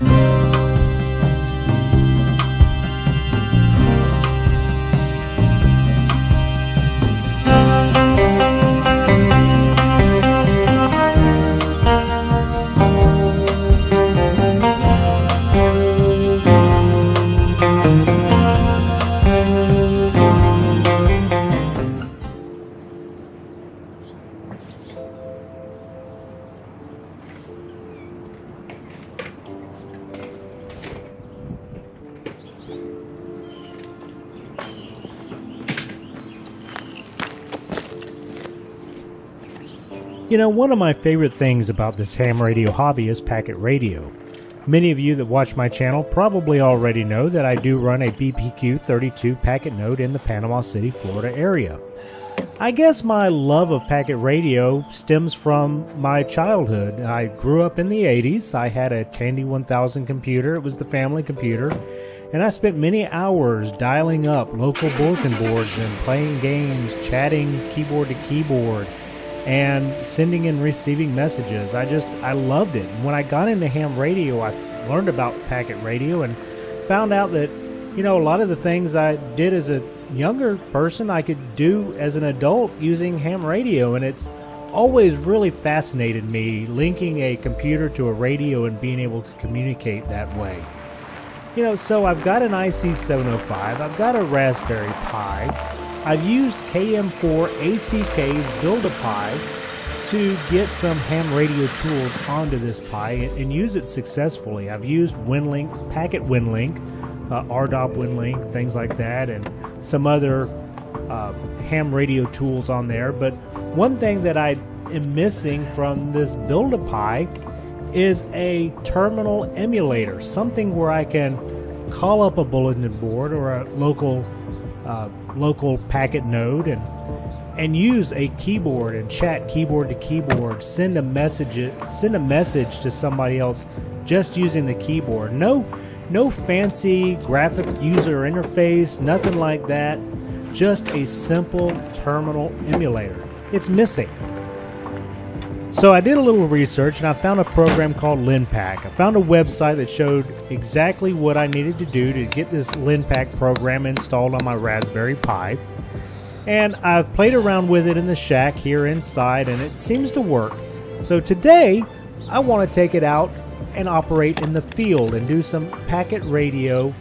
You know, one of my favorite things about this ham radio hobby is packet radio. Many of you that watch my channel probably already know that I do run a BPQ 32 packet node in the Panama City, Florida area. I guess my love of packet radio stems from my childhood. I grew up in the 80s. I had a Tandy 1000 computer, it was the family computer, and I spent many hours dialing up local bulletin boards and playing games, chatting keyboard to keyboard and sending and receiving messages. I just I loved it. When I got into ham radio, I learned about packet radio and found out that you know a lot of the things I did as a younger person I could do as an adult using ham radio and it's always really fascinated me linking a computer to a radio and being able to communicate that way. You know, so I've got an IC705, I've got a Raspberry Pi, I've used KM4 ACK's Build-A-Pi to get some ham radio tools onto this Pi and use it successfully. I've used WinLink, Packet WinLink, uh, ARDOP WinLink, things like that, and some other uh, ham radio tools on there. But one thing that I am missing from this Build-A-Pi is a terminal emulator, something where I can call up a bulletin board or a local uh, local packet node and and use a keyboard and chat keyboard to keyboard send a message send a message to somebody else just using the keyboard. No no fancy graphic user interface nothing like that. Just a simple terminal emulator. It's missing so I did a little research and I found a program called Linpac. I found a website that showed exactly what I needed to do to get this Linpac program installed on my Raspberry Pi. And I've played around with it in the shack here inside and it seems to work. So today I want to take it out and operate in the field and do some packet radio,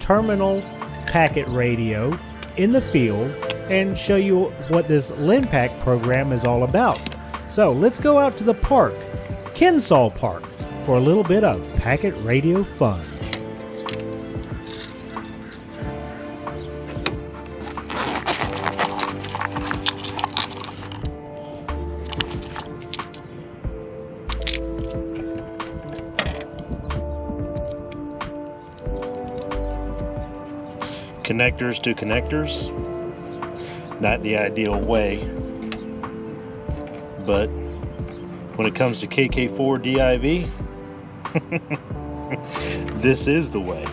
terminal packet radio in the field and show you what this Linpac program is all about. So let's go out to the park, Kensall Park, for a little bit of packet radio fun. connectors to connectors. Not the ideal way but when it comes to KK4 DIV, this is the way.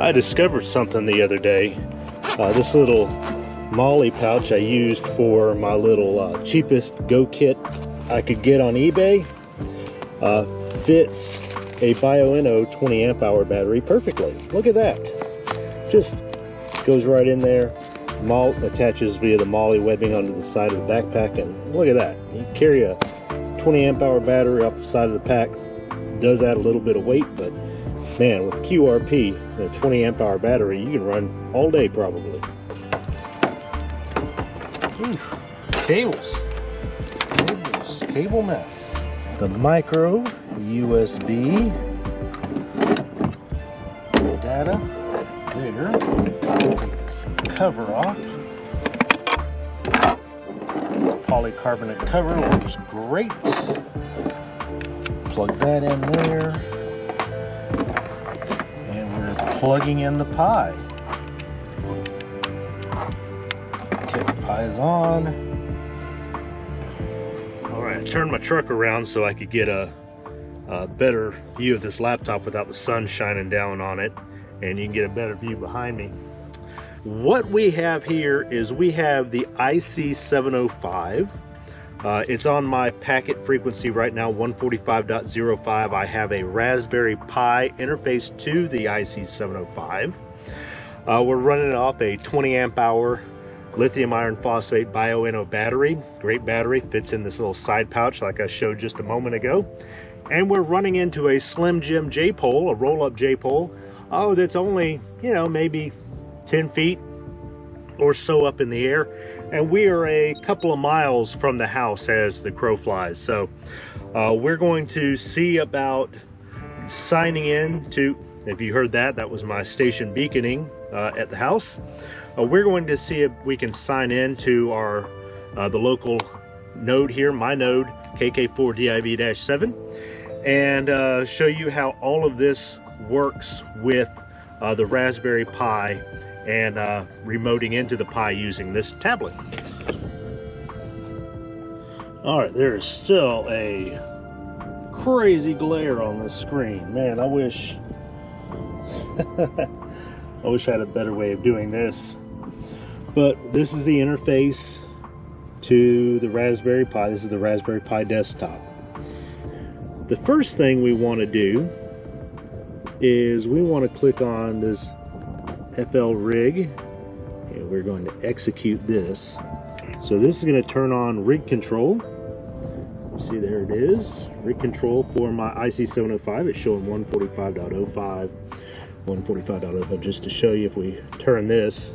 I discovered something the other day. Uh, this little MOLLE pouch I used for my little uh, cheapest Go kit I could get on eBay uh, fits a Bioenno 20 amp hour battery perfectly. Look at that. Just goes right in there. Malt attaches via the MOLLE webbing onto the side of the backpack, and look at that. You carry a 20 amp hour battery off the side of the pack. Does add a little bit of weight, but man, with QRP and a 20 amp hour battery, you can run all day probably. Ooh, cables. Cables. Cable mess. The micro USB this cover off. Polycarbonate cover looks great. Plug that in there. And we're plugging in the Pi. Okay, the Pi is on. All right, I turned my truck around so I could get a, a better view of this laptop without the sun shining down on it and you can get a better view behind me. What we have here is we have the IC705 Uh, it's on my packet frequency right now, 145.05. I have a Raspberry Pi interface to the IC705. Uh, we're running off a 20 amp hour lithium iron phosphate Bioenno battery. Great battery, fits in this little side pouch like I showed just a moment ago. And we're running into a Slim Jim J-pole, a roll-up J-pole. Oh, that's only, you know, maybe 10 feet or so up in the air. And we are a couple of miles from the house as the crow flies. So uh, we're going to see about signing in to, if you heard that, that was my station beaconing uh, at the house. Uh, we're going to see if we can sign in to our uh, the local node here, my node, KK4DIV-7, and uh, show you how all of this works with uh, the Raspberry Pi and uh, remoting into the Pi using this tablet. All right, there is still a crazy glare on this screen. Man, I wish I wish I had a better way of doing this. But this is the interface to the Raspberry Pi. This is the Raspberry Pi desktop. The first thing we want to do is we want to click on this FL rig and we're going to execute this. So this is going to turn on rig control. See there it is, rig control for my IC705. It's showing 145.05, 145.05 just to show you if we turn this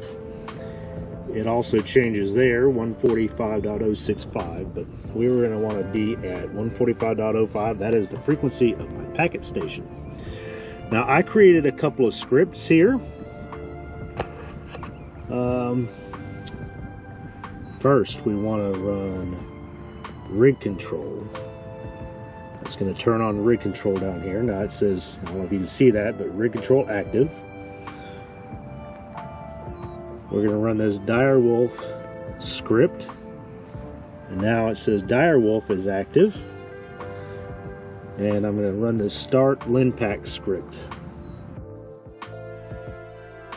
it also changes there, 145.065, but we were going to want to be at 145.05. That is the frequency of my packet station. Now, I created a couple of scripts here. Um, first, we want to run rig control. It's going to turn on rig control down here. Now, it says, I don't know if you can see that, but rig control active. We're going to run this Direwolf script. And now it says Direwolf is active. And I'm going to run the start linpac script.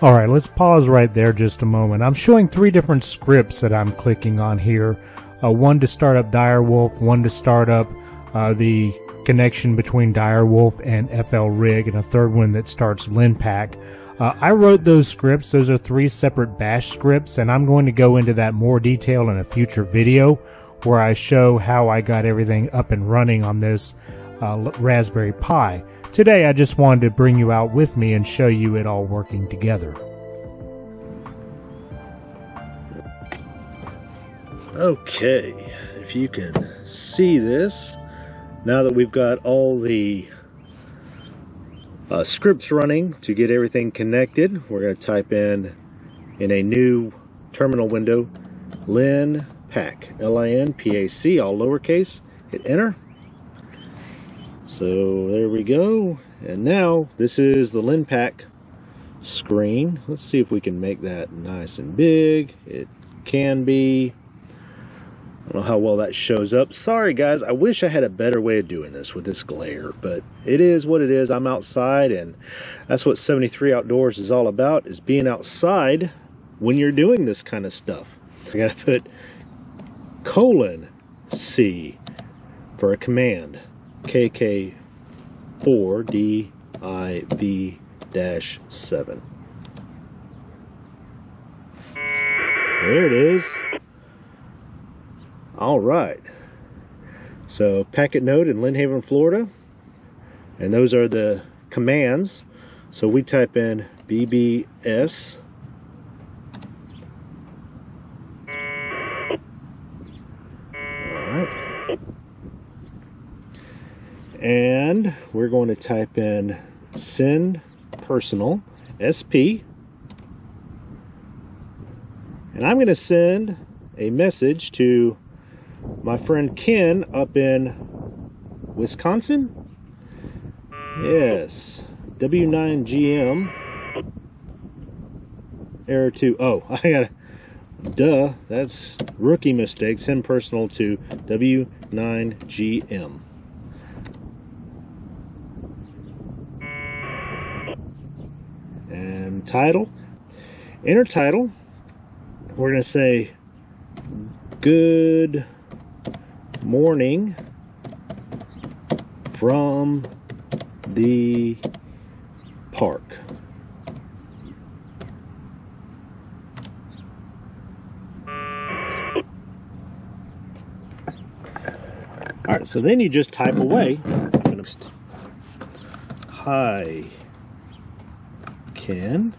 All right, let's pause right there just a moment. I'm showing three different scripts that I'm clicking on here. Uh, one to start up Direwolf, one to start up uh, the connection between Direwolf and FL Rig, and a third one that starts Linpac. Uh, I wrote those scripts. Those are three separate bash scripts, and I'm going to go into that more detail in a future video where I show how I got everything up and running on this uh, Raspberry Pi. Today, I just wanted to bring you out with me and show you it all working together. Okay, if you can see this, now that we've got all the uh, scripts running to get everything connected. We're going to type in in a new terminal window lin pack L-I-N-P-A-C all lowercase hit enter so there we go and now this is the linpac screen let's see if we can make that nice and big it can be I don't know how well that shows up. Sorry, guys. I wish I had a better way of doing this with this glare, but it is what it is. I'm outside, and that's what 73 Outdoors is all about, is being outside when you're doing this kind of stuff. I gotta put colon C for a command. KK4DIV-7. There it is. All right. So packet node in Lynn Haven, Florida. And those are the commands. So we type in BBS. All right. We're going to type in send personal SP. And I'm going to send a message to my friend Ken up in Wisconsin. Yes, W9GM. Error 2. Oh, I got to. Duh, that's rookie mistake. Send personal to W9GM. And title. Enter title. We're going to say good morning from the park. All right, so then you just type away. Hi, Ken.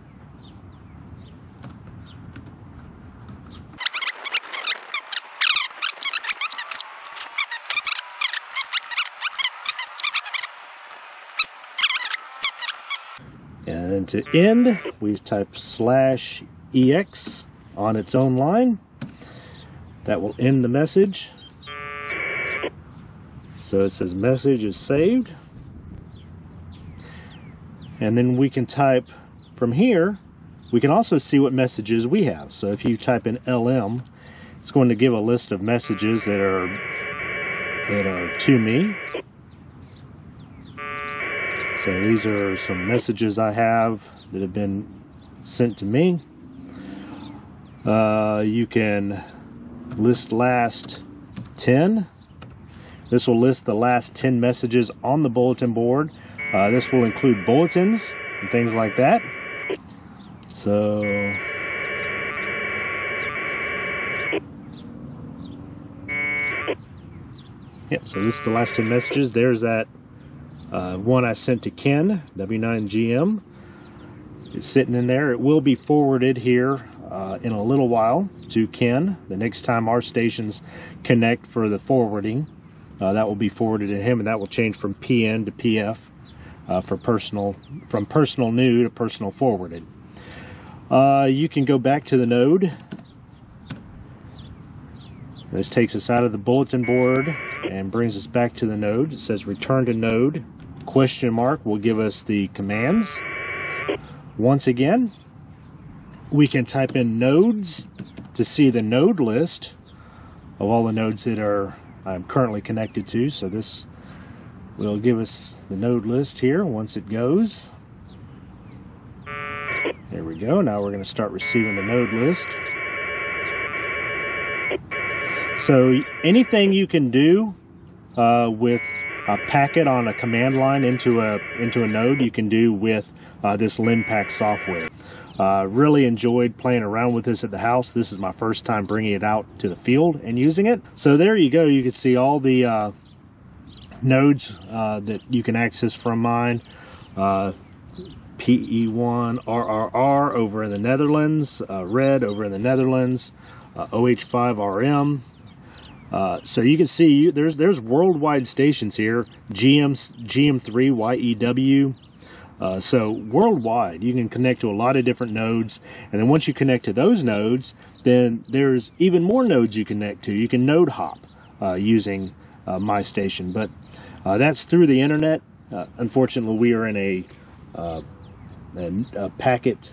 And then to end, we type slash EX on its own line. That will end the message. So it says message is saved. And then we can type from here, we can also see what messages we have. So if you type in LM, it's going to give a list of messages that are that are to me. So these are some messages I have that have been sent to me. Uh, you can list last 10 this will list the last 10 messages on the bulletin board. Uh, this will include bulletins and things like that. So, yep, so this is the last 10 messages. There's that uh, one I sent to Ken, W9GM. It's sitting in there. It will be forwarded here uh, in a little while to Ken the next time our stations connect for the forwarding. Uh, that will be forwarded to him and that will change from PN to PF uh, for personal from personal new to personal forwarded. Uh, you can go back to the node. This takes us out of the bulletin board and brings us back to the node. It says return to node. Question mark will give us the commands. Once again, we can type in nodes to see the node list of all the nodes that are I'm currently connected to. So this will give us the node list here once it goes. Go. Now we're going to start receiving the node list. So anything you can do uh, with a packet on a command line into a into a node, you can do with uh, this Linpac software. Uh, really enjoyed playing around with this at the house. This is my first time bringing it out to the field and using it. So there you go. You can see all the uh, nodes uh, that you can access from mine. Uh, PE1 RRR over in the Netherlands, uh, Red over in the Netherlands, uh, OH5RM. so you can see there's there's worldwide stations here. GM GM3 YEW uh, so worldwide, you can connect to a lot of different nodes, and then once you connect to those nodes, then there's even more nodes you connect to. You can node hop uh, using uh, my station, but uh, that's through the internet. Uh, unfortunately, we are in a, uh, a, a uh, packet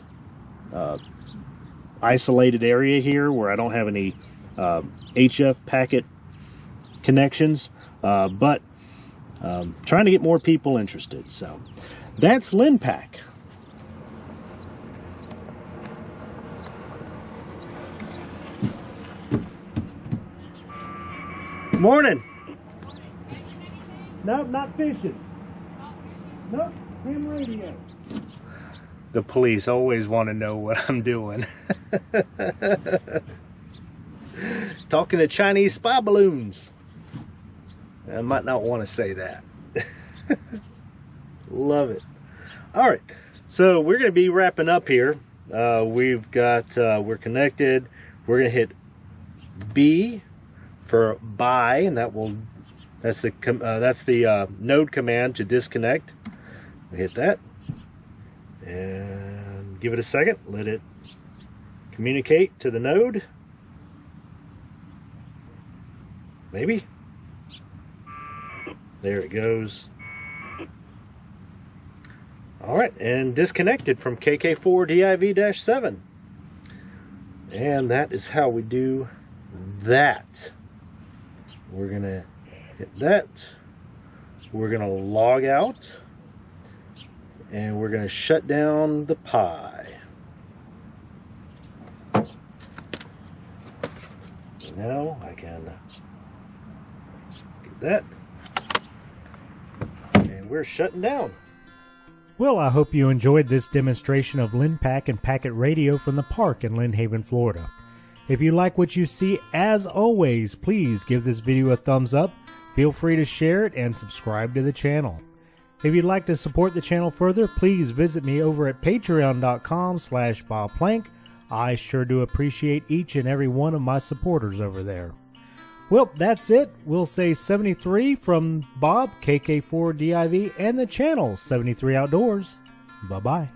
uh, isolated area here where I don't have any uh, HF packet connections, but um, trying to get more people interested. So. That's Linpac. Morning. Nope, not fishing. Nope, ham radio. The police always want to know what I'm doing. Talking to Chinese spy balloons. I might not want to say that. Love it. All right, so we're going to be wrapping up here. Uh, we've got, uh, we're connected. We're going to hit B for bye, and that will, that's the, uh, that's the uh, node command to disconnect. We hit that and give it a second. Let it communicate to the node. Maybe. There it goes. All right, and disconnected from KK4DIV-7. And that is how we do that. We're gonna hit that. We're gonna log out. And we're gonna shut down the Pi. Now I can get that. And we're shutting down. Well, I hope you enjoyed this demonstration of Linpac and Packet Radio from the park in Lynn Haven, Florida. If you like what you see, as always, please give this video a thumbs up, feel free to share it, and subscribe to the channel. If you'd like to support the channel further, please visit me over at patreon.com slash bobplank. I sure do appreciate each and every one of my supporters over there. Well, that's it. We'll say 73 from Bob, KK4DIV, and the channel 73 Outdoors. Bye bye.